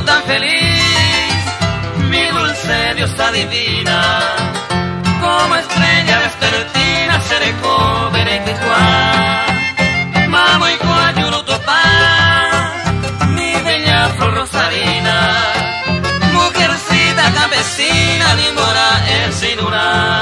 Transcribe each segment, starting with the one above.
tan feliz, mi dulce diosa divina, como estrella vespertina seré cobre y cuá, mamo y cuayuro topá, mi bella flor rosarina, mujercita campesina, ni mora el sinurá.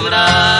sobrar.